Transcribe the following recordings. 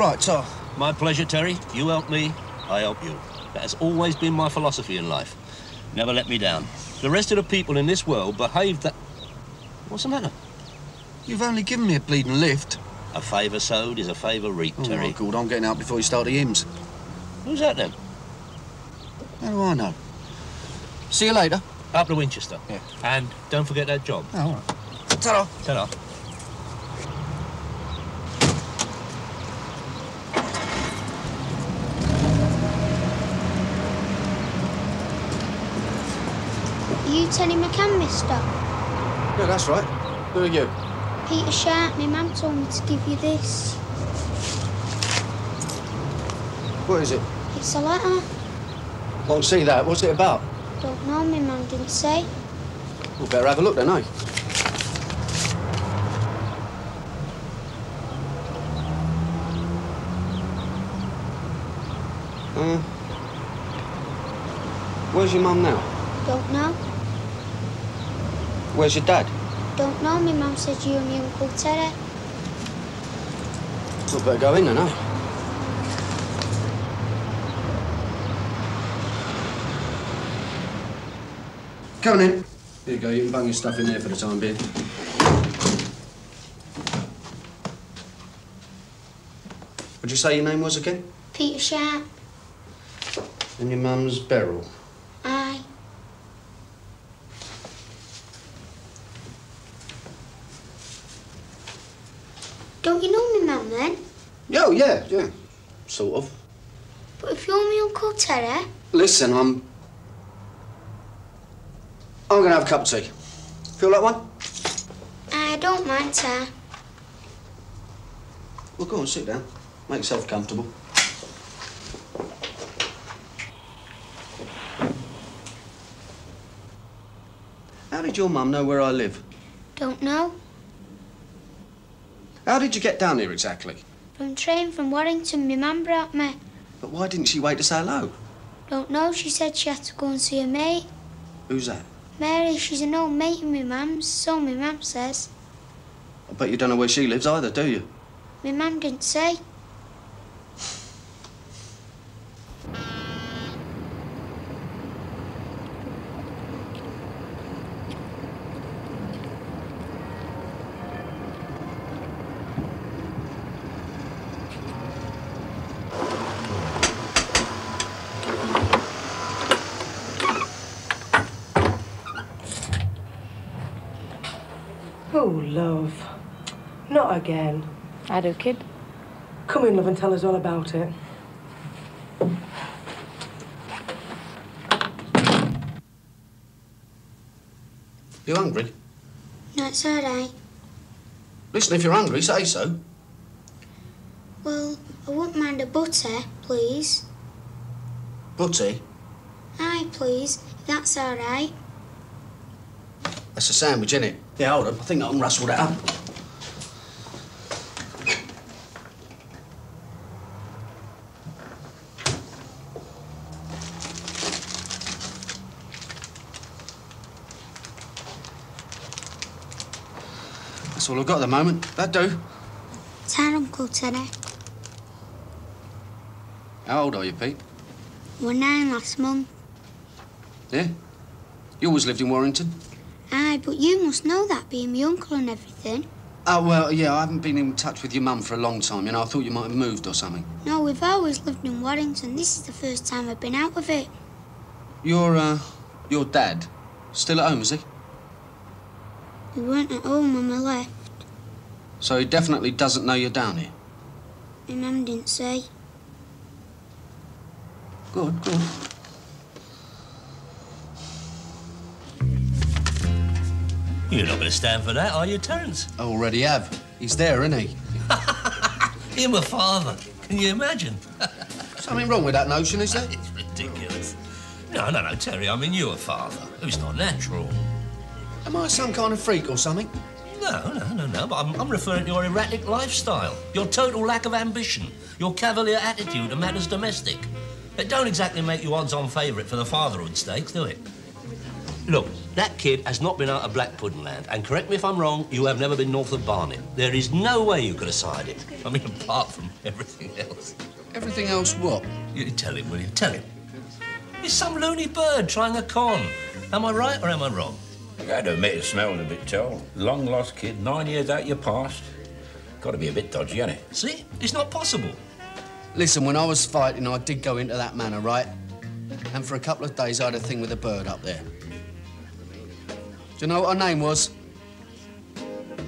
Right, so. My pleasure, Terry. You help me, I help you. That has always been my philosophy in life. Never let me down. The rest of the people in this world behave that... What's the matter? You've only given me a bleeding lift. A favour sowed is a favour reaped, Oh, Terry. God, I'm getting out before you start the hymns. Who's that then? How do I know? See you later. Up to Winchester. Yeah. And don't forget that job. Oh, all right. Ta-da. Ta-ra. You Teddy McCann, mister? Yeah, that's right. Who are you? Peter Sharp, my mum told me to give you this. What is it? It's a letter. Can't see that. What's it about? Don't know, my mum didn't say. We better have a look then, eh? Uh, where's your mum now? Where's your dad? Don't know, my mum said you and my Uncle Teddy. We better go in then, eh? Come on in. Here you go. You can bung your stuff in there for the time being. What'd you say your name was again? Peter Sharp. And your mum's Beryl. Aye. Don't you know my mum then? Oh, yeah, yeah. Sort of. But if you're Listen, I'm... I'm gonna have a cup of tea. Feel like one? I don't mind, sir. Well, go on, sit down. Make yourself comfortable. How did your mum know where I live? Don't know. How did you get down here exactly? From train from Warrington, my mum brought me. But why didn't she wait to say hello? Don't know, she said she had to go and see a mate. Who's that? Mary, she's an old mate of my mum's, so my mum says. I bet you don't know where she lives either, do you? My mum didn't say. Oh, love. Not again. I do, kid. Come in, love, and tell us all about it. You hungry? No, it's all right. Listen, if you're hungry, say so. Well, I wouldn't mind a butter, please. Butty, Aye, please, if that's all right. That's a sandwich, innit? Yeah, hold on. I think I can rustle that up. That's all I've got at the moment. That do. It's our Uncle Teddy. How old are you, Pete? We're nine last month. Yeah? You always lived in Warrington? Aye, but you must know that, being my uncle and everything. Oh, well, yeah, I haven't been in touch with your mum for a long time. You know, I thought you might have moved or something. No, we've always lived in Warrington. This is the first time I've been out of it. Your, uh, your dad, still at home, is he? He weren't at home when we left. So he definitely doesn't know you're down here? My mum didn't say. Good, good. You're not going to stand for that, are you, Terence? I already have. He's there, isn't he? Him a father. Can you imagine? Something wrong with that notion, is there? it's ridiculous. No, no, no, Terry. I mean, you're a father. It's not natural. Am I some kind of freak or something? No, no, no, no. But I'm, I'm referring to your erratic lifestyle, your total lack of ambition, your cavalier attitude to matters domestic. It don't exactly make you odds-on favourite for the fatherhood stakes, do it? Look, that kid has not been out of Black Pudding Land, and correct me if I'm wrong, you have never been north of Barnet. There is no way you could have signed it. I mean, apart from everything else. Everything else what? You tell him, will you? Tell him. It's some loony bird trying a con. Am I right or am I wrong? You got to admit it smells a bit dull. Long lost kid, nine years out your past. Got to be a bit dodgy, ain't it? See? It's not possible. Listen, when I was fighting, I did go into that manor, right? And for a couple of days, I had a thing with a bird up there. Do you know what her name was?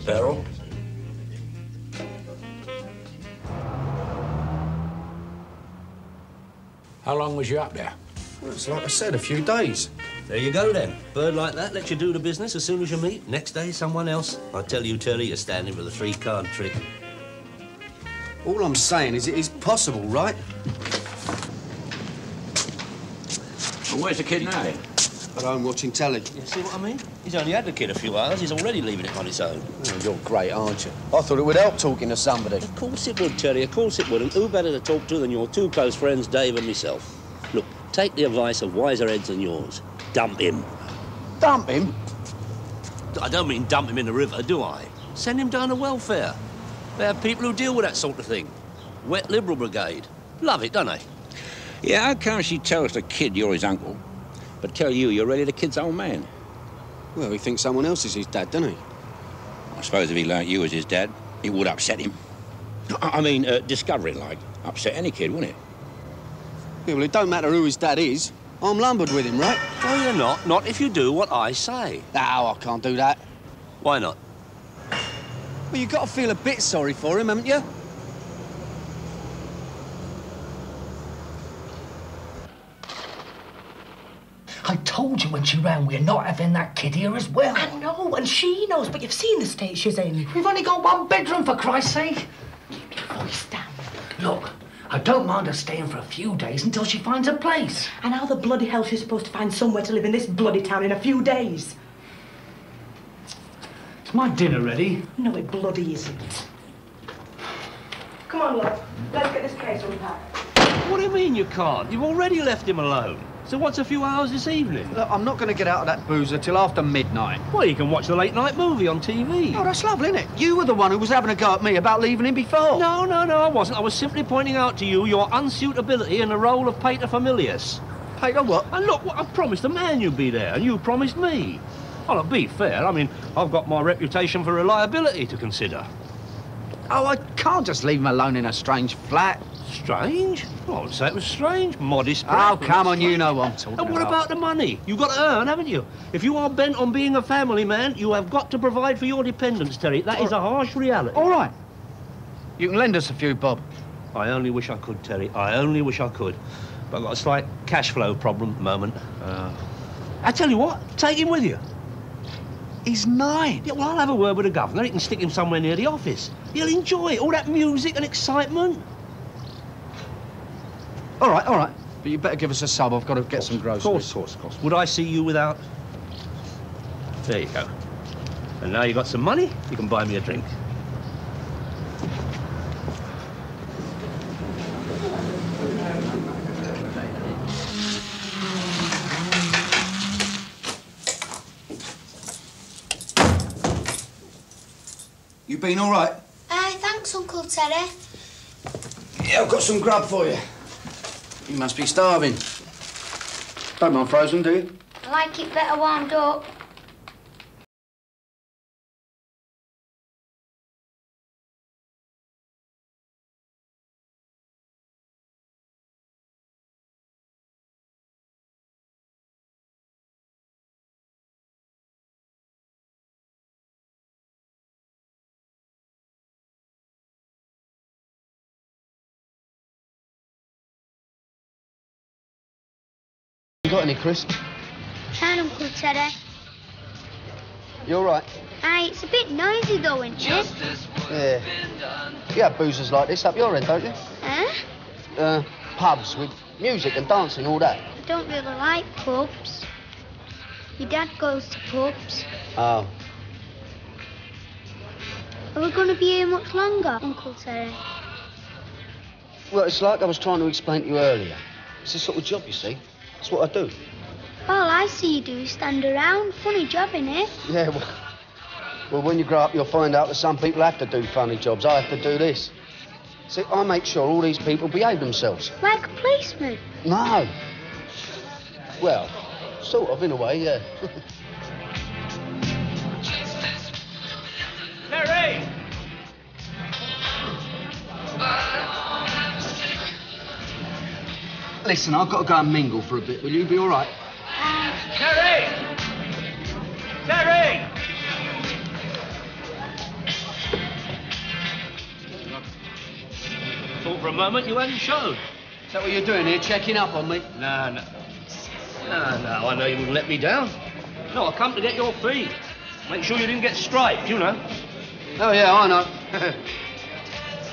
Beryl? How long was you up there? Well, it's like I said, a few days. There you go then. Bird like that lets you do the business as soon as you meet. Next day, someone else. I tell you, Terry, you're standing for the three-card trick. All I'm saying is it is possible, right? Well, where's the kid now? Then? At home watching telly. You see what I mean? He's only had the kid a few hours. He's already leaving it on his own. Oh, you're great, aren't you? I thought it would help talking to somebody. Of course it would, Terry. Of course it would. And who better to talk to than your two close friends, Dave and myself? Look, take the advice of wiser heads than yours. Dump him. Dump him? I don't mean dump him in the river, do I? Send him down to welfare. They have people who deal with that sort of thing. Wet Liberal Brigade. Love it, don't they? Yeah, how come she tells the kid you're his uncle, but tell you you're really the kid's old man? Well, he thinks someone else is his dad, doesn't he? I suppose if he learnt you as his dad, it would upset him. I I mean, uh, discovering, like, upset any kid, wouldn't it? Yeah, well, it don't matter who his dad is. I'm lumbered with him, right? No, you're not. Not if you do what I say. No, I can't do that. Why not? Well, you've got to feel a bit sorry for him, haven't you? I told you when she ran we're not having that kid here as well. I know, and she knows, but you've seen the state she's in. We've only got one bedroom, for Christ's sake. Keep your voice down. Look, I don't mind her staying for a few days until she finds a place. And how the bloody hell she's supposed to find somewhere to live in this bloody town in a few days? Is my dinner ready? No, it bloody isn't. Come on, love. Let's get this case unpacked. What do you mean you can't? You've already left him alone. So what's a few hours this evening? Look, I'm not going to get out of that boozer till after midnight. Well, you can watch the late night movie on TV. Oh, that's lovely, isn't it? You were the one who was having a go at me about leaving him before. No, no, no, I wasn't. I was simply pointing out to you your unsuitability in the role of pater familias. Pater what? And look, I promised the man you'd be there, and you promised me. Well, to be fair, I mean, I've got my reputation for reliability to consider. Oh, I can't just leave him alone in a strange flat. Strange? Well, I would say it was strange. Modest. Oh, come on, you know what I'm talking And what about. about the money? You've got to earn, haven't you? If you are bent on being a family man, you have got to provide for your dependents, Terry. That is a harsh reality. All right. You can lend us a few, Bob. I only wish I could, Terry. I only wish I could. But I've got a slight cash flow problem at the moment. Uh, I tell you what, take him with you. He's nine. Yeah, well, I'll have a word with the governor. He can stick him somewhere near the office. He'll enjoy it, all that music and excitement. All right, all right. But you better give us a sub. I've got to get some Of groceries. course, of course, of course. Would I see you without? There you go. And now you've got some money, you can buy me a drink. You been all right? Aye, thanks, Uncle Terry. Yeah, I've got some grub for you. You must be starving. Don't mind frozen, do you? I like it better warmed up. Got any, crisps? Hi, Uncle Terry. You all right? Aye, it's a bit noisy though, isn't it? Yeah. You have boozers like this up your end, don't you? Huh? Uh, pubs with music and dancing, all that. I don't really like pubs. Your dad goes to pubs. Oh. Are we going to be here much longer, Uncle Terry? Well, it's like I was trying to explain to you earlier. It's the sort of job, you see. It's what I do. All I see you do is stand around. Funny job, innit? Yeah, well, well, when you grow up, you'll find out that some people have to do funny jobs. I have to do this. See, I make sure all these people behave themselves. Like a policeman. No. Well, sort of, in a way, yeah. Terry! Listen, I've got to go and mingle for a bit. Will you be all right? Terry! Terry! Thought for a moment you hadn't shown. Is that what you're doing here, checking up on me? No, no. No, no, I know you wouldn't let me down. No, I come to get your fee. Make sure you didn't get striped, you know. Oh, yeah, I know.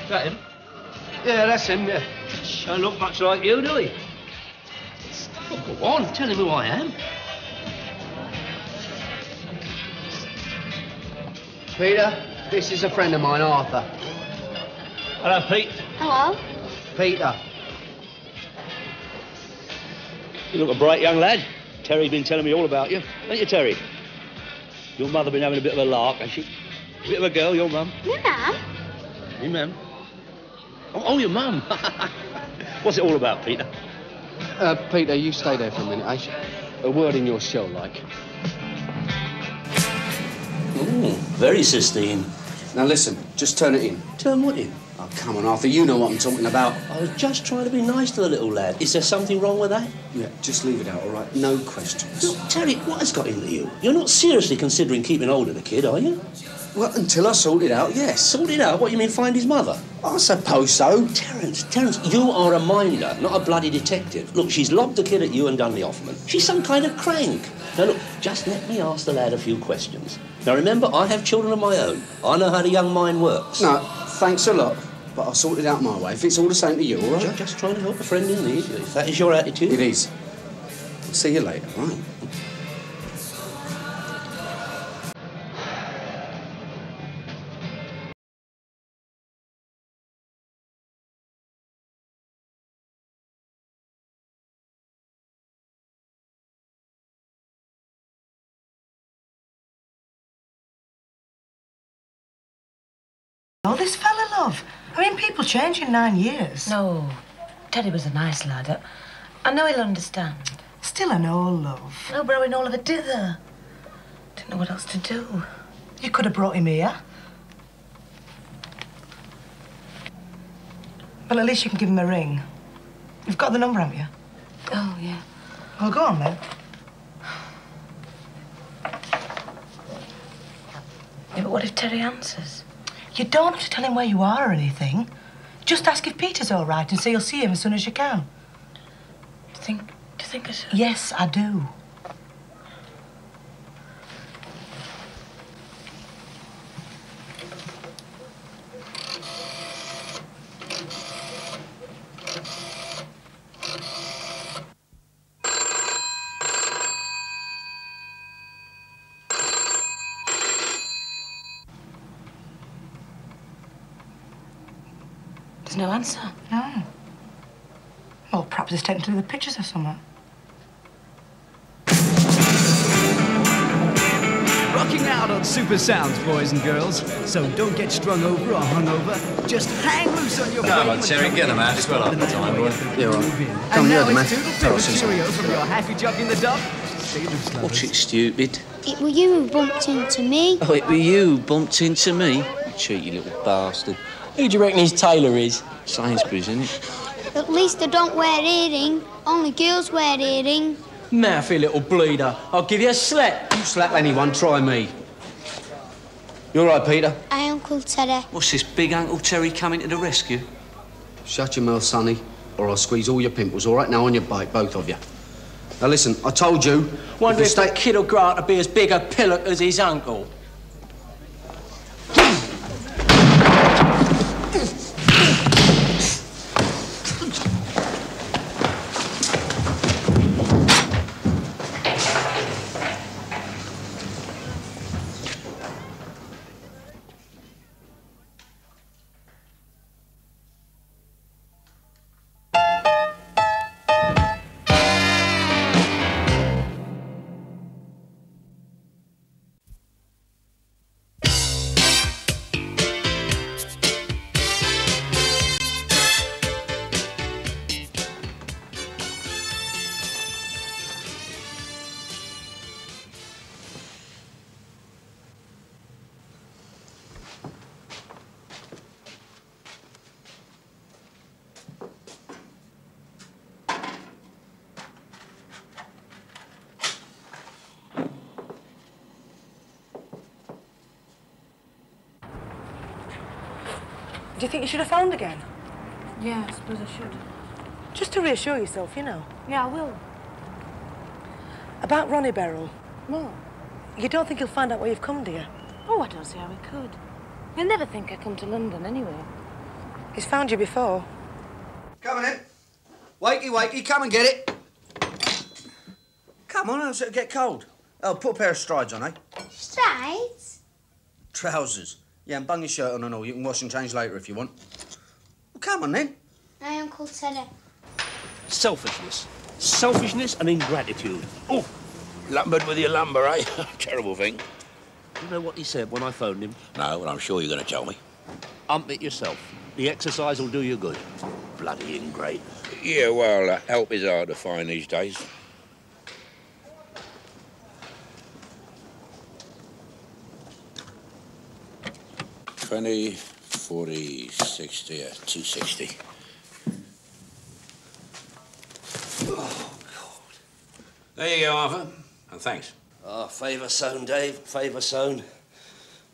Is that him? yeah, that's him, yeah. Don't look much like you, do he? Oh, go on, tell him who I am. Peter, this is a friend of mine, Arthur. Hello, Pete. Hello? Peter. You look a bright young lad. Terry's been telling me all about you. Ain't you, Terry? Your mother been having a bit of a lark, has she? A bit of a girl, your mum. Mum? You mum. Oh, oh, your mum. What's it all about, Peter? Uh, Peter, you stay there for a minute? A word in your shell, like. Ooh, very Sistine. Now listen, just turn it in. Turn what in? Oh, come on, Arthur, you know what I'm talking about. I was just trying to be nice to the little lad. Is there something wrong with that? Yeah, just leave it out, all right? No questions. Look, Terry, what has got into you? You're not seriously considering keeping hold of the kid, are you? Well, until I sort it out, yes. Sort it out. What, do you mean find his mother? I suppose so. Terence, Terence, you are a minder, not a bloody detective. Look, she's lobbed the kid at you and done the Offman. She's some kind of crank. Now, look, just let me ask the lad a few questions. Now, remember, I have children of my own. I know how the young mind works. No, thanks a lot. But I'll sort it out my way. If it's all the same to you, all right? Ju- Just trying to help a friend in need. If that is your attitude. It is. I'll see you later, all right? I mean, people change in nine years. No, Teddy was a nice lad. I- I know he'll understand. Still an old love. No, bro, in all of a dither. Didn't know what else to do. You could have brought him here. Well, at least you can give him a ring. You've got the number, haven't you? Oh, yeah. Well, go on then. Yeah, but what if Terry answers? You don't have to tell him where you are or anything. Just ask if Peter's all right and say you'll see him as soon as you can. Do you think, do you think I should? Yes, I do. No answer. No. Well, perhaps it's taken to the pictures or something. Rocking out on Super Sounds, boys and girls. So don't get strung over or hung over. Just hang loose on your Come brain on, when Terry, trouble get 'em out. gets It's well after time, boy. that way you right. move. Come here, now man. Toodle Tell Toodle us this. Cheerio from your happy jug in the dub. Steelers lovers. What's it, stupid? It were you who bumped into me. Oh, it were you who bumped into me. You cheeky little bastard. Who do you reckon his tailor is? Sainsbury's, isn't it? At least I don't wear earring. Only girls wear earring. Mouthy little bleeder. I'll give you a slap. You slap anyone, try me. You all right, Peter? Hi, Uncle Teddy. What's this big Uncle Terry coming to the rescue? Shut your mouth, Sonny, or I'll squeeze all your pimples, all right? Now on your bike, both of you. Now listen, I told you. Wonder you if the kid will grow out to be as big a pillock as his uncle. Do you think you should have phoned again? Yeah, I suppose I should. Just to reassure yourself, you know. Yeah, I will. About Ronnie Beryl. What? You don't think he'll find out where you've come, do you? Oh, I don't see how he could. He'll never think I come to London anyway. He's found you before. Coming in. Wakey, wakey, come and get it. Come on, else it'll get cold. Oh, put a pair of strides on, eh? Strides? Trousers. Yeah, and bung your shirt on and all. You can wash and change later if you want. Well, come on then. My Uncle Teddy. Selfishness. Selfishness and ingratitude. Oh, lumbered with your lumber, eh? Terrible thing. You know what he said when I phoned him? No, but I'm sure you're going to tell me. Ump it yourself. The exercise will do you good. Bloody ingrate. Yeah, well, uh, help is hard to find these days. Twenty, forty, sixty, uh, two sixty. Oh, God. There you go, Arthur. And thanks. Ah, favour sown, Dave. Favour sown.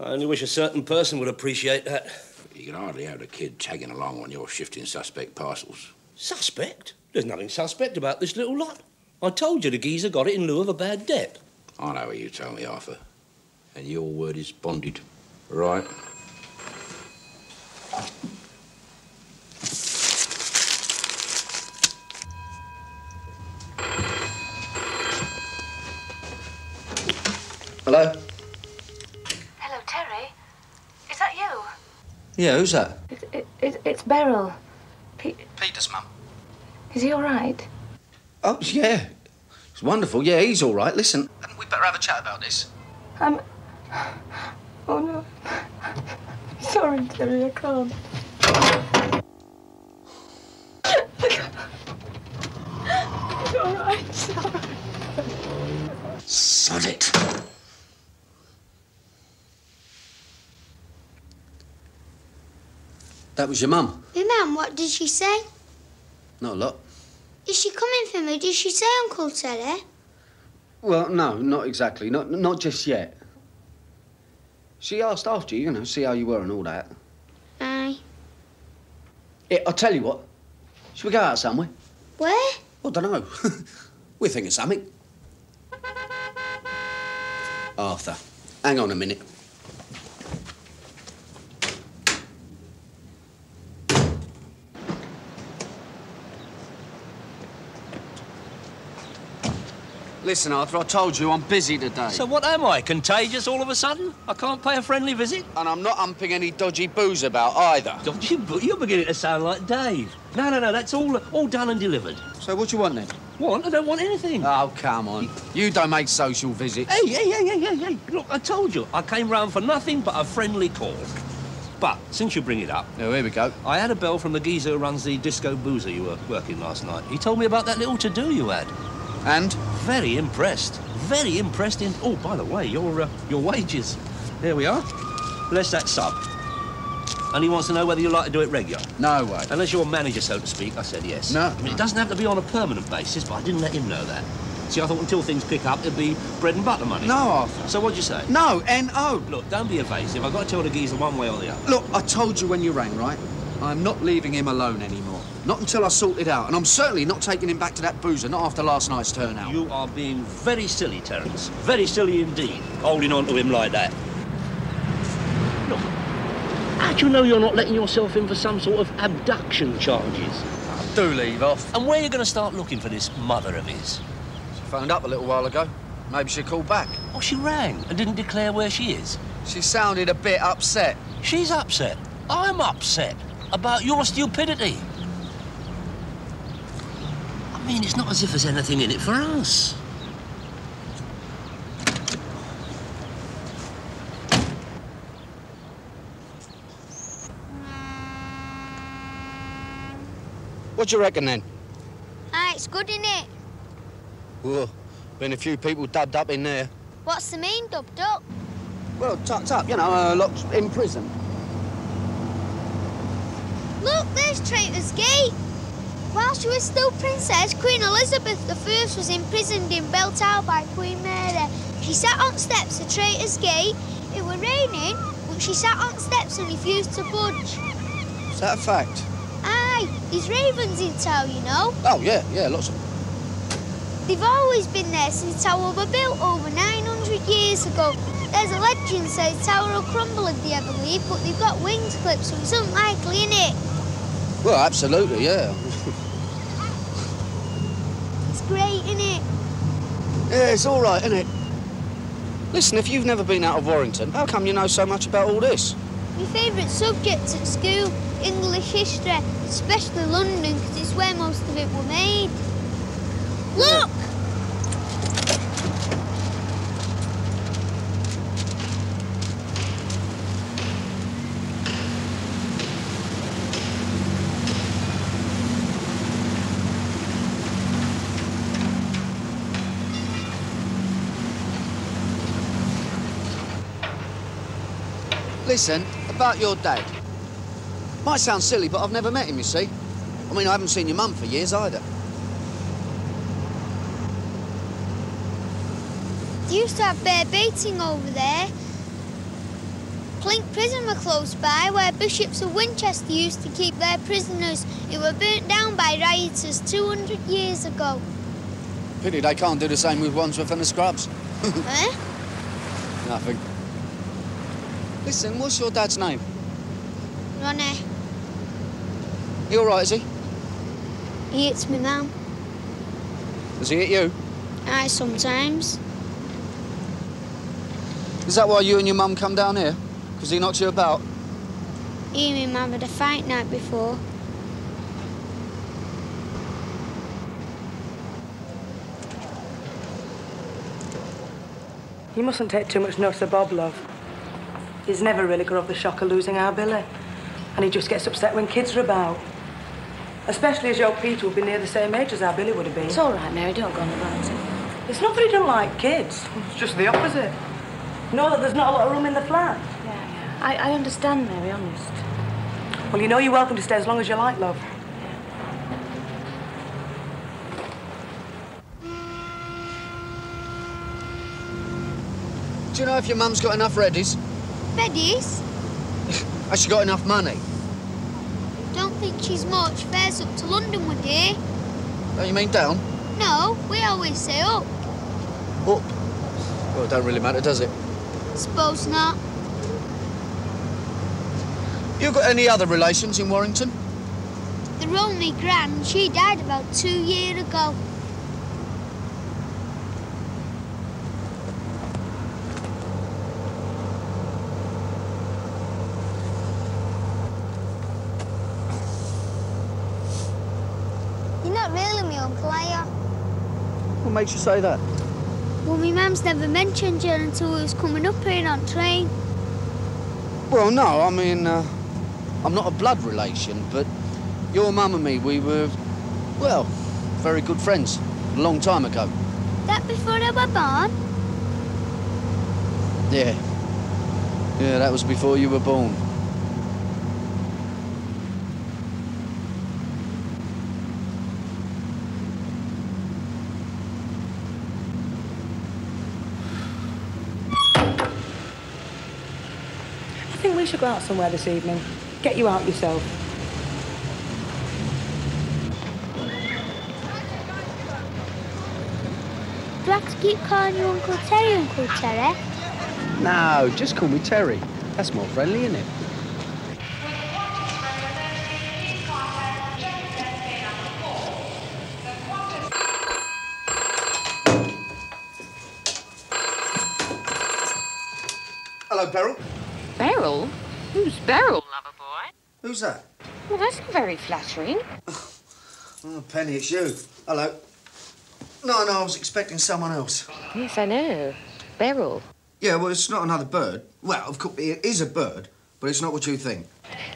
I only wish a certain person would appreciate that. You can hardly have a kid tagging along when you're shifting suspect parcels. Suspect? There's nothing suspect about this little lot. I told you the geezer got it in lieu of a bad debt. I know what you told me, Arthur. And your word is bonded. Right. Hello? Hello, Terry. Is that you? Yeah, who's that? It, it, it, it's Beryl. Pe- Peter's mum. is he all right? Oh, yeah. It's wonderful. Yeah, he's all right. Listen, hadn't we better have a chat about this? Um. Oh no. Sorry, Terry, I can't. It's all right. It's all right. Sod it. That was your mum? Your mum, what did she say? Not a lot. Is she coming for me? Did she say Uncle Teddy? Well, no, not exactly. Not, not just yet. She asked after you, you know, see how you were and all that. Aye. Yeah, I'll tell you what. Shall we go out somewhere? Where? I don't know. we're thinking something. Arthur, hang on a minute. Listen, Arthur, I told you I'm busy today. So what am I? Contagious all of a sudden? I can't pay a friendly visit? And I'm not humping any dodgy booze about either. Dodgy boo? You're beginning to sound like Dave. No, no, no, that's all all done and delivered. So what do you want then? Want? I don't want anything. Oh, come on. You don't make social visits. Hey, hey, hey, hey, hey, hey. Look, I told you, I came round for nothing but a friendly call. But since you bring it up, Oh, here we go. I had a bell from the geezer who runs the disco boozer you were working last night. He told me about that little to-do you had. And? Very impressed. Very impressed in... Oh, by the way, your, uh, your wages. There we are. Bless that sub. And he wants to know whether you like to do it regular. No way. Unless you're a manager, so to speak, I said yes. No. I mean, it doesn't have to be on a permanent basis, but I didn't let him know that. See, I thought until things pick up, it'd be bread and butter money. No, Arthur. So what'd you say? No, N-O. Look, don't be evasive. I've got to tell the geezer one way or the other. Look, I told you when you rang, right? I'm not leaving him alone anymore. Not until I sort it out. And I'm certainly not taking him back to that boozer, not after last night's turnout. You are being very silly, Terence. Very silly indeed, holding on to him like that. Look, how do you know you're not letting yourself in for some sort of abduction charges? Do leave off. And where are you going to start looking for this mother of his? She phoned up a little while ago. Maybe she called back. Oh, she rang and didn't declare where she is. She sounded a bit upset. She's upset. I'm upset about your stupidity. I mean, it's not as if there's anything in it for us. What do you reckon then? Aye, it's good, innit? Well, been a few people dubbed up in there. What's the mean, dubbed up? Well, tucked up, you know, uh, locked in prison. Look, there's Traitor's Gate. While she was still princess, Queen Elizabeth I was imprisoned in Bell Tower by Queen Mary. She sat on steps of Traitor's Gate. It was raining, but she sat on steps and refused to budge. Is that a fact? Aye, there's ravens in town, you know. Oh, yeah, yeah, lots of them. They've always been there since the tower were built over 900 years ago. There's a legend says the tower will crumble if they ever leave, but they've got wings clipped, so it's unlikely, innit? Well, absolutely, yeah. It's great, innit? Yeah, it's all right, isn't it? Listen, if you've never been out of Warrington, how come you know so much about all this? My favourite subjects at school, English history, especially London, because it's where most of it were made. Look! Listen, about your dad. Might sound silly, but I've never met him, you see. I mean, I haven't seen your mum for years either. They used to have bear baiting over there. Clink Prison were close by, where bishops of Winchester used to keep their prisoners who were burnt down by rioters 200 years ago. Pity they can't do the same with Wandsworth and the Scrubs. eh? Nothing. Listen, what's your dad's name? Ronnie, He all right, is he? he hits me mum. Does he hit you? Aye, sometimes. Is that why you and your mum come down here? Because he knocks you about? He and my mum had a fight night before. You mustn't take too much notice of Bob, love. He's never really got over the shock of losing our Billy. And he just gets upset when kids are about. Especially as your Peter would be near the same age as our Billy would have been. It's all right, Mary. Don't go on about it. It's not that he don't like kids. It's just the opposite. Know that there's not a lot of room in the flat. Yeah, yeah. I, I understand, Mary, honest. Well, you know you're welcome to stay as long as you like, love. Do you know if your mum's got enough readies? Beddies? Has she got enough money? Don't think she's much. Fares up to London with you. Oh, you mean down? No, we always say up. Up? Well, it don't really matter, does it? Suppose not. You got any other relations in Warrington? The only grand, she died about two years ago. You're not really my uncle, are you? What makes you say that? Well, my mum's never mentioned you until we was coming up here on train. Well, no, I mean, uh, I'm not a blood relation, but your mum and me, we were, well, very good friends a long time ago. That before I were born? Yeah. Yeah, that was before you were born. We should go out somewhere this evening. Get you out yourself. Do I have to keep calling you Uncle Terry, Uncle Terry? No, just call me Terry. That's more friendly, isn't it? Beryl, lover boy? Who's that? Well, that's not very flattering. Oh, oh, Penny, it's you. Hello. No, no, I was expecting someone else. Yes, I know. Beryl. Yeah, well, it's not another bird. Well, of course, it is a bird, but it's not what you think.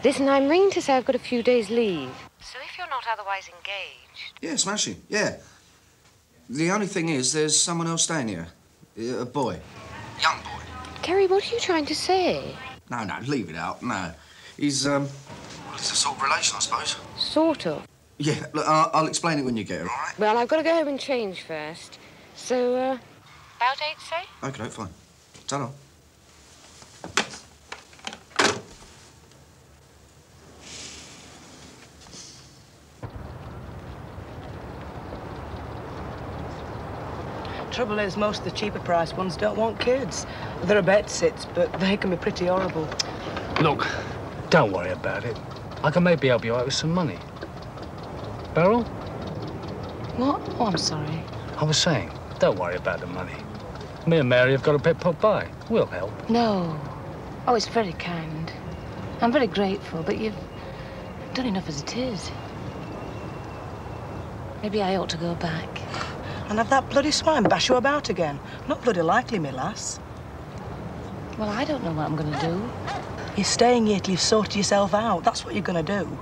Listen, I'm ringing to say I've got a few days' leave. So if you're not otherwise engaged... Yeah, smashing. Yeah. The only thing is, there's someone else staying here. A boy. Young boy. Terry, what are you trying to say? No, no, leave it out. No. He's, um... Well, he's a sort of relation, I suppose. Sort of. Yeah, look, I'll, I'll explain it when you get here, all right? Well, I've got to go home and change first. So, uh, about eight, say? Okay, fine. Ta-ra. Trouble is, most of the cheaper price ones don't want kids. There are bed sits, but they can be pretty horrible. Look, don't worry about it. I can maybe help you out with some money. Beryl, What? Oh, I'm sorry. I was saying, don't worry about the money. Me and Mary have got a bit put by. We'll help. No. Oh, it's very kind. I'm very grateful, but you've done enough as it is. Maybe I ought to go back. And have that bloody swine bash you about again. Not bloody likely, me lass. Well, I don't know what I'm going to do. You're staying here till you've sorted yourself out. That's what you're going to do.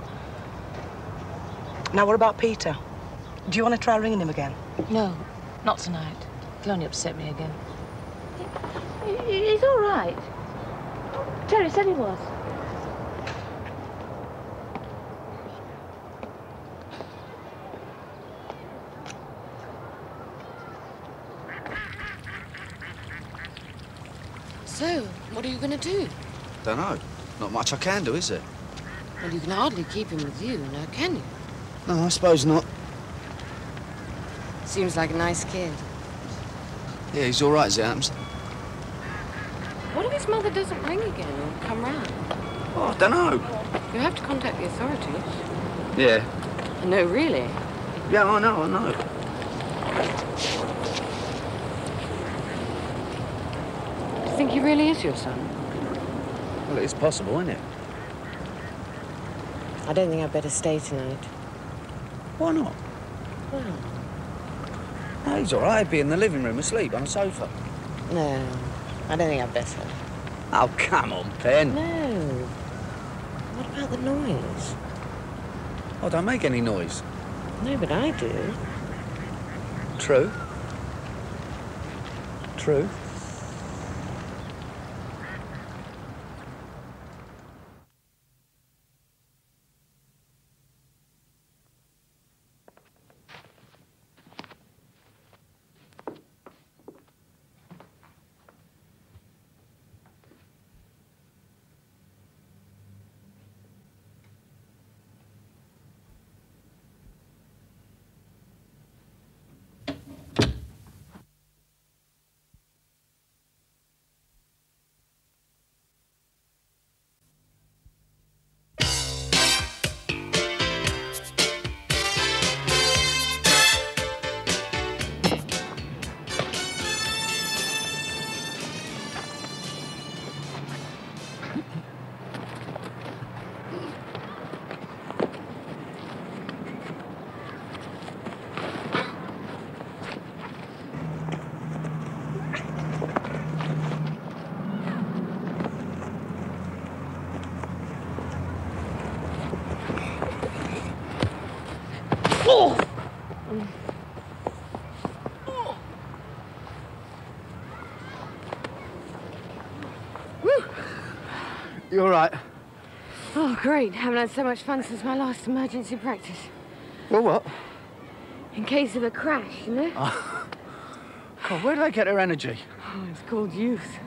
Now, what about Peter? Do you want to try ringing him again? No, not tonight. It'll only upset me again. He's all right. Terry said he was. So, what are you going to do? Don't know. Not much I can do, is there? Well, you can hardly keep him with you, now can you? No, I suppose not. Seems like a nice kid. Yeah, he's all right as it happens. What if his mother doesn't ring again or come round? Oh, I don't know. You have to contact the authorities. Yeah. No, really. Yeah, I know, I know. Do you think he really is your son? Well, it's possible, isn't it? I don't think I'd better stay tonight. Why not? Well, No, he's all right. He'd be in the living room asleep on a sofa. no, I don't think I'd better. Oh, come on, Pen. No. What about the noise? Oh, don't make any noise. No, but I do. True. True. You all right? Oh, great. Haven't had so much fun since my last emergency practice. Well, what? In case of a crash, you know? Ah. God, where do they get their energy? Oh, it's called youth.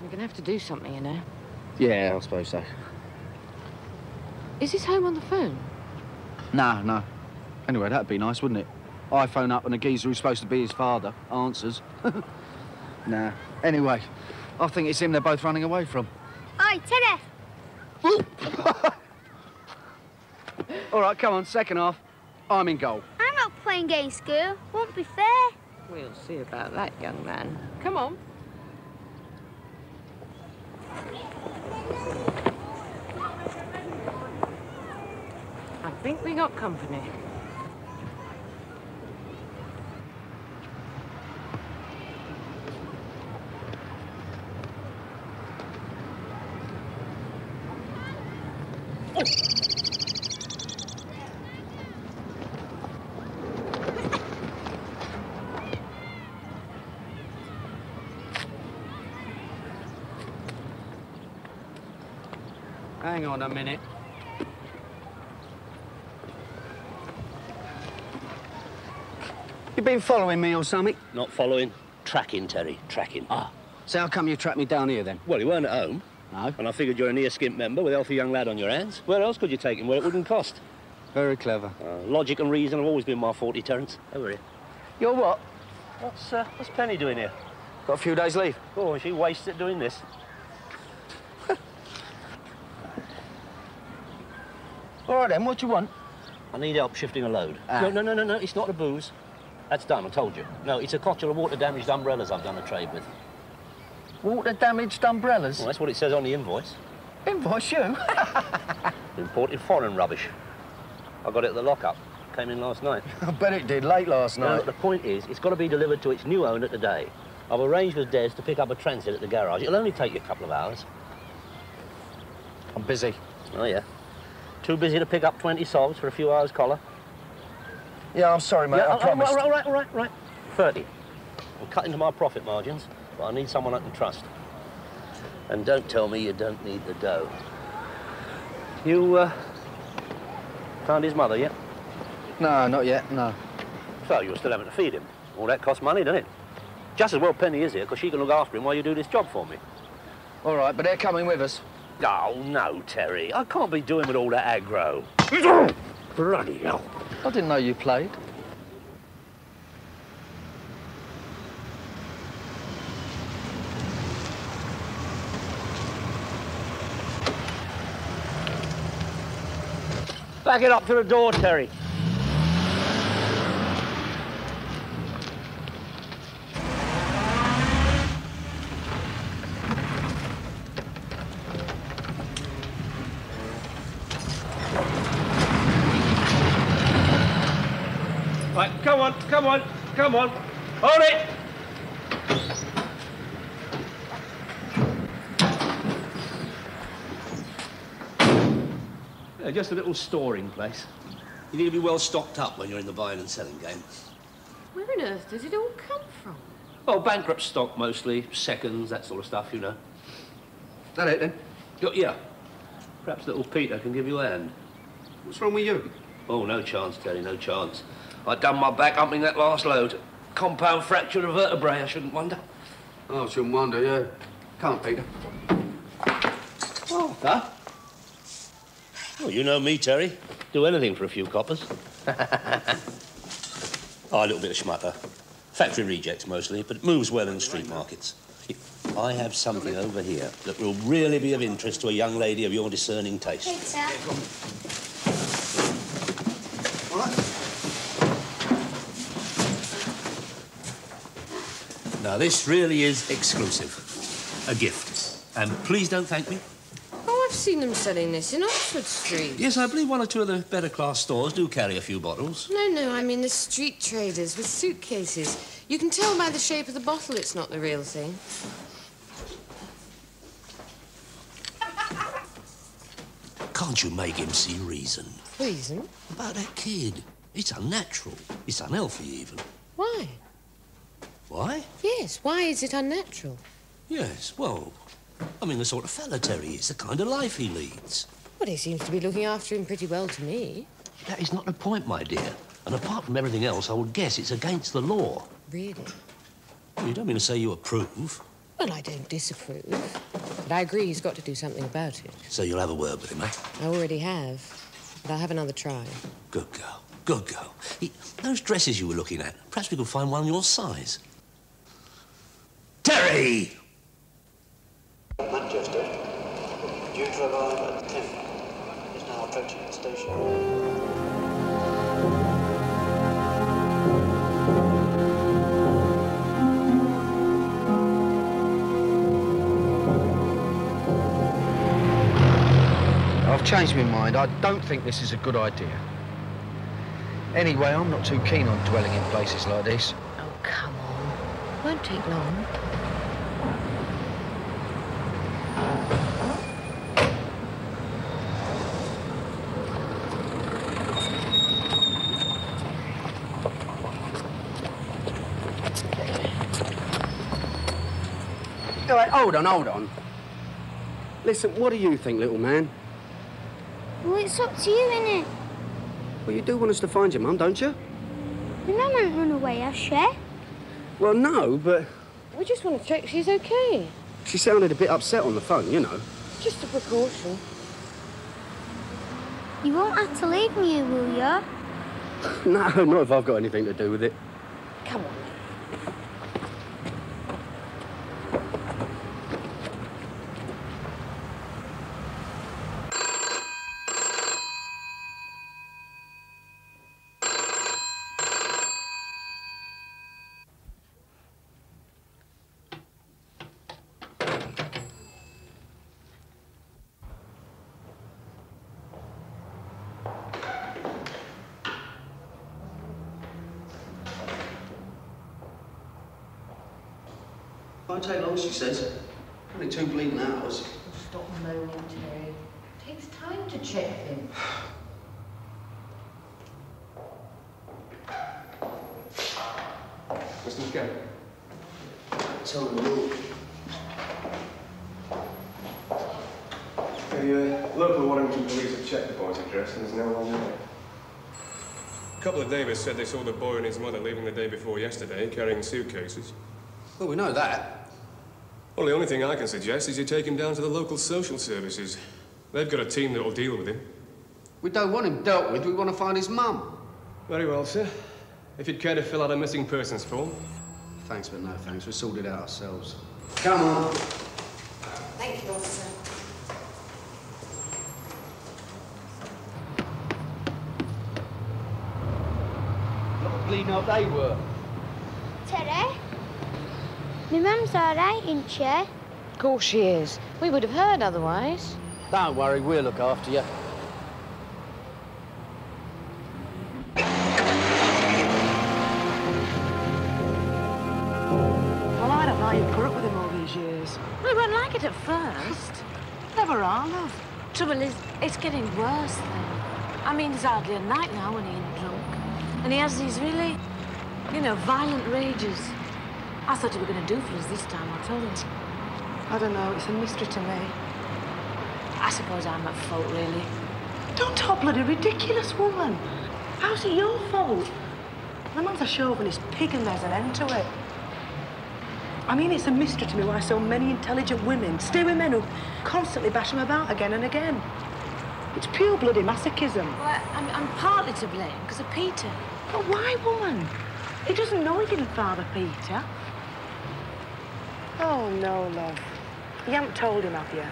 We're going to have to do something, you know. Yeah, I suppose so. Is his home on the phone? No, no. Anyway, that'd be nice, wouldn't it? I phone up and a geezer who's supposed to be his father answers. nah. Anyway, I think it's him they're both running away from. Oi, Teddy! All right, come on, second half. I'm in goal. I'm not playing games, school. Won't be fair. We'll see about that, young man. Come on. I think we got company. Hang on a minute. You been following me or something? Not following, tracking, Terry, tracking. Ah. So how come you tracked me down here then? Well, you weren't at home. No. And I figured you're a near skimp member with a healthy young lad on your hands. Where else could you take him where it wouldn't cost? Very clever. Uh, logic and reason have always been my forte, Terence. Over here. You're what? What's, uh, what's Penny doing here? Got a few days leave. Oh, she wastes it doing this. Right then, what do you want? I need help shifting a load. Ah. No, no, no, no, no, it's not the booze. That's done, I told you. No, it's a cottage of water-damaged umbrellas I've done a trade with. Water-damaged umbrellas? Well, that's what it says on the invoice. Invoice you? Imported foreign rubbish. I got it at the lockup. Came in last night. I bet it did, late last No, night. the point is, it's got to be delivered to its new owner today. I've arranged with Des to pick up a transit at the garage. It'll only take you a couple of hours. I'm busy. Oh, yeah. Too busy to pick up 20 solves for a few hours collar? Yeah, I'm sorry, mate, yeah, I oh, oh, promised. All right, all right, all right. 30. I'm cutting to my profit margins, but I need someone I can trust. And don't tell me you don't need the dough. You, uh, found his mother yet? No, not yet, no. So you're still having to feed him. All that costs money, doesn't it? Just as well Penny is here, because she can look after him while you do this job for me. All right, but they're coming with us. Oh, no, Terry. I can't be doing with all that aggro. Bloody hell. I didn't know you played. Back it up to the door, Terry. Come on. Hold it! Yeah, just a little storing place. You need to be well stocked up when you're in the buying and selling game. Where on earth does it all come from? Oh, bankrupt stock mostly, seconds, that sort of stuff, you know. That it then? Y- Yeah. Perhaps little Peter can give you a hand. What's wrong with you? Oh, no chance, Terry, no chance. I done my back humping that last load. Compound fracture of vertebrae, I shouldn't wonder. Oh, I shouldn't wonder, yeah. Come on, Peter. Oh, huh? Oh, well, you know me, Terry. Do anything for a few coppers. oh, a little bit of schmutter. Factory rejects mostly, but it moves well in the street markets. I have something over here that will really be of interest to a young lady of your discerning taste. Peter. Now, this really is exclusive. A gift. And please don't thank me. Oh, I've seen them selling this in Oxford Street. Yes, I believe one or two of the better class stores do carry a few bottles. No, no, I mean the street traders with suitcases. You can tell by the shape of the bottle it's not the real thing. Can't you make him see reason? Reason? About that kid. It's unnatural. It's unhealthy, even. Why? Why? Yes, why is it unnatural? Yes, well, I mean, the sort of fella Terry is, the kind of life he leads. Well, he seems to be looking after him pretty well to me. That is not the point, my dear. And apart from everything else, I would guess it's against the law. Really? Well, you don't mean to say you approve. Well, I don't disapprove. But I agree he's got to do something about it. So you'll have a word with him, eh? I already have. But I'll have another try. Good girl. Good girl. Those dresses you were looking at, perhaps we could find one your size. Terry! Manchester, due to arrive at 10, is now approaching the station. I've changed my mind. I don't think this is a good idea. Anyway, I'm not too keen on dwelling in places like this. Oh, come on. Won't take long. Hold on, hold on. Listen, what do you think, little man? Well, it's up to you, innit? Well, you do want us to find your mum, don't you? Your mum won't run away, has she? Well, no, but We just want to check she's okay. she sounded a bit upset on the phone, you know. Just a precaution. You won't have to leave me will you? No, not if I've got anything to do with it. Come on. Won't take long, she says. Only two bleeding hours. Stop moaning, Terry. It takes time to check them. Mr. McCann. Tell them all. The uh, local Warrington police have checked the boy's address and there's no one there. A couple of neighbours said they saw the boy and his mother leaving the day before yesterday, carrying suitcases. Well, we know that. Well, the only thing I can suggest is you take him down to the local social services. They've got a team that'll deal with him. We don't want him dealt with, we want to find his mum. Very well, sir. If you'd care to fill out a missing persons form. Thanks, but no thanks. We'll sort it out ourselves. Come on. Thank you, officer. Not bleeding out they were. Terry? My mum's all right, isn't she? Of course she is. We would have heard otherwise. Don't worry, we'll look after you. Well, I don't know how you put up with him all these years. We won't like it at first. Never are, love. Trouble is, it's getting worse then. I mean, there's hardly a night now when he ain't drunk. And he has these really, you know, violent rages. I thought you were going to do for us this time, I told him. I don't know, it's a mystery to me. I suppose I'm at fault, really. Don't talk bloody ridiculous, woman. How's it your fault? The man's a chauvinist pig and there's an end to it. I mean, it's a mystery to me why so many intelligent women stay with men who constantly bash them about again and again. It's pure bloody masochism. Well, I'm, I'm partly to blame because of Peter. But why, woman? He doesn't know he didn't father Peter. Oh, no, love. You haven't told him, have you?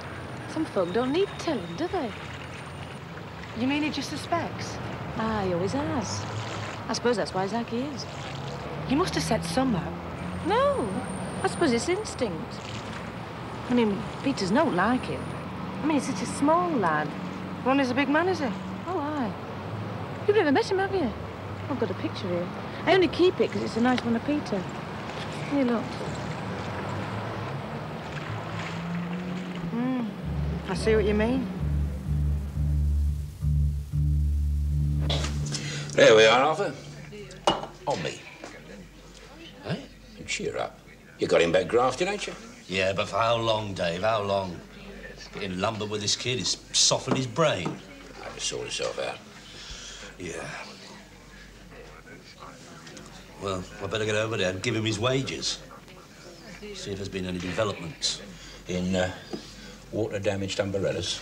Some folk don't need telling, do they? You mean he just suspects? Ah, he always has. I suppose that's why he is. You must have said somehow. No, I suppose it's instinct. I mean, Peter's not like him. I mean, he's such a small lad. Ron is a big man, is he? Oh, aye. You've never met him, have you? I've got a picture here. I only keep it because it's a nice one of Peter. Here, look. I see what you mean. There we are, Arthur. On me. Hey, cheer up. You got him back grafted, ain't you? Yeah, but for how long, Dave? How long? Getting lumbered with this kid has softened his brain. Have to sort himself out. Yeah. Well, I better get over there and give him his wages. See if there's been any developments. In uh, water-damaged umbrellas.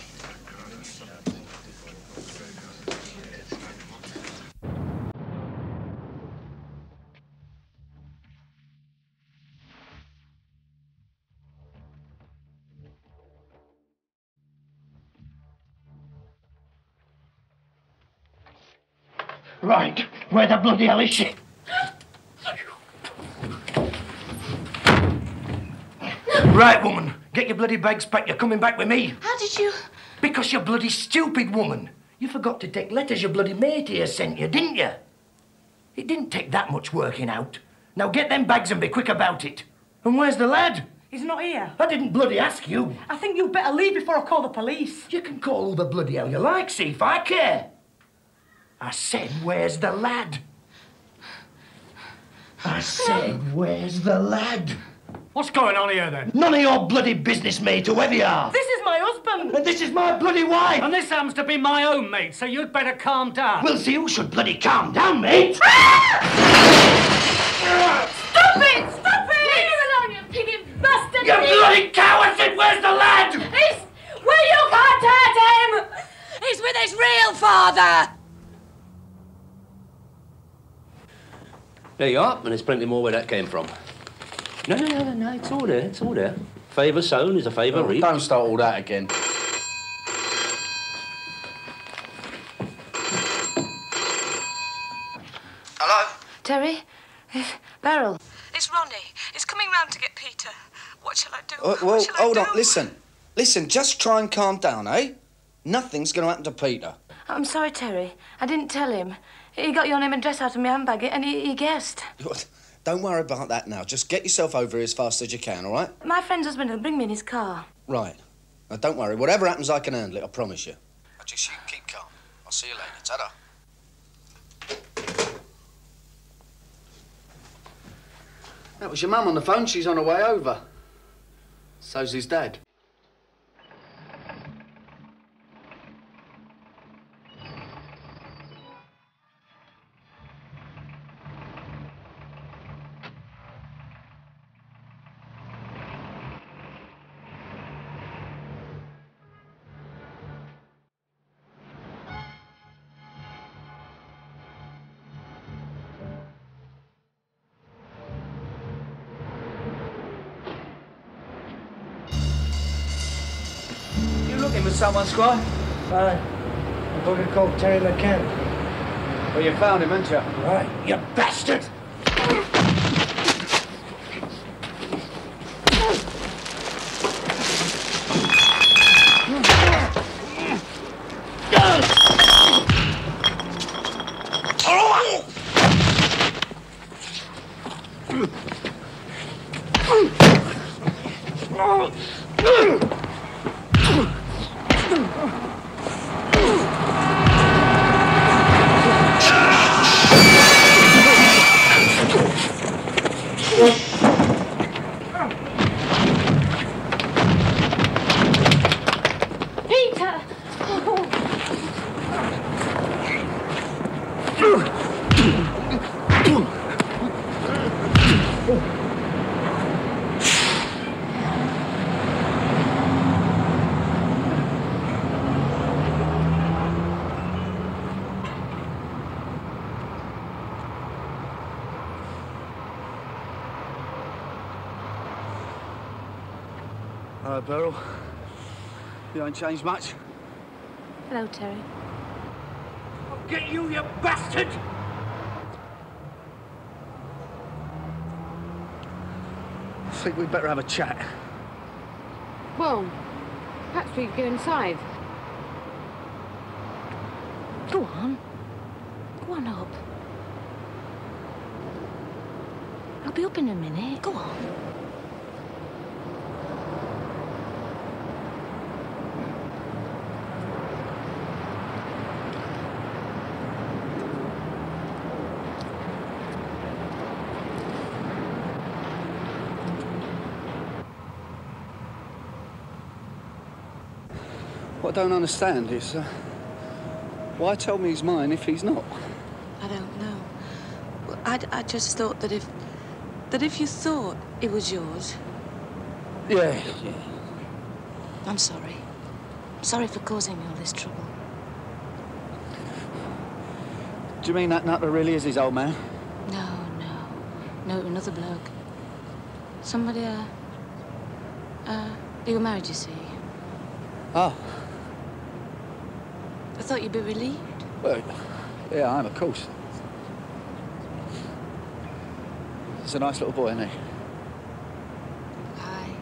Right, where the bloody hell is she? Right, woman, get your bloody bags packed. You're coming back with me. How did you... Because you're bloody stupid, woman. You forgot to take letters your bloody mate here sent you, didn't you? It didn't take that much working out. Now get them bags and be quick about it. And where's the lad? He's not here. I didn't bloody ask you. I think you'd better leave before I call the police. You can call who the bloody hell you like, see if I care. I said, where's the lad? I said, where's the lad? What's going on here then? None of your bloody business, mate, whoever you are. This is my husband. And this is my bloody wife. And this happens to be my own mate, so you'd better calm down. We'll see who should bloody calm down, mate. Ah! Stop it! Stop it! Leave him alone, you pigging bastard! You bloody coward! Said, where's the lad? He's... Well, you can't hurt him! He's with his real father! There you are, and there's plenty more where that came from. No, no, no, no, no, it's all there, it's all there. Favour sown is a favour Oh, reaped. don't start all that again. Hello? Terry? It's Beryl. It's Ronnie. It's coming round to get Peter. What shall I do? Uh, what well, shall I hold do? on, listen. Listen, just try and calm down, eh? Nothing's going to happen to Peter. I'm sorry, Terry. I didn't tell him. He got your name and address out of my handbag and he, he guessed. Don't worry about that now. Just get yourself over here as fast as you can, all right? My friend's husband will bring me in his car. Right. Now, don't worry. Whatever happens, I can handle it, I promise you. Now, just you keep calm. I'll see you later. Ta-da. That was your mum on the phone. She's on her way over. So's his dad. For someone, Squire? Aye. I'm going to call Terry McCann. Well, you found him, haven't you? Right, you bastard! Hello, Beryl. You ain't changed much. Hello, Terry. I'll get you, you bastard! I think we'd better have a chat. Well, perhaps we could go inside. Go on. Go on up. I'll be up in a minute. Go on. Don't understand is uh, why tell me he's mine if he's not? I don't know. I, I just thought that if that if you thought it was yours, Yeah, yeah. I'm sorry. Sorry for causing you all this trouble. Do you mean that nutter really is his old man? No, no, no, another bloke. Somebody, uh, uh, you were married, you see. Oh, I thought you'd be relieved. well, yeah, I am, of course. He's a nice little boy, isn't he? Aye.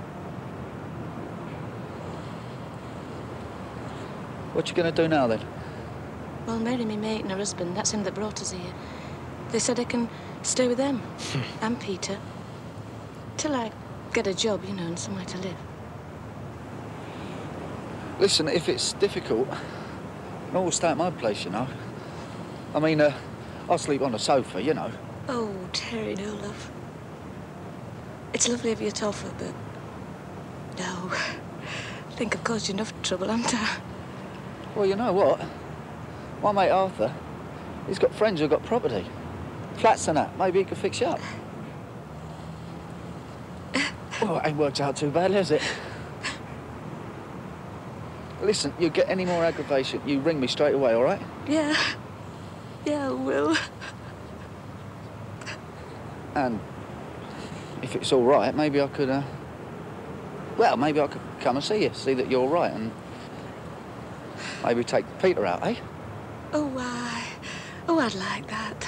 What you gonna do now then? Well, Mary, me mate, and her husband, that's him that brought us here. They said I can stay with them hmm. and Peter till I get a job, you know, and somewhere to live. Listen, if it's difficult, no, we'll stay at my place, you know. I mean, uh, I'll sleep on the sofa, you know. Oh, Terry, no, love. It's lovely of you to offer, but no. I think I've caused you enough trouble, haven't I? Well, you know what? My mate Arthur, he's got friends who've got property. Flats and that. Maybe he could fix you up. Well, it ain't worked out too bad, has it? Listen, you get any more aggravation, you ring me straight away, all right? Yeah. Yeah, I will. And if it's all right, maybe I could, uh, well, maybe I could come and see you, see that you're all right, and maybe take Peter out, eh? Oh, why? Oh, I'd like that.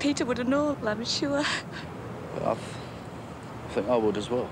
Peter would have known, I'm sure. Well, I, th- I think I would as well.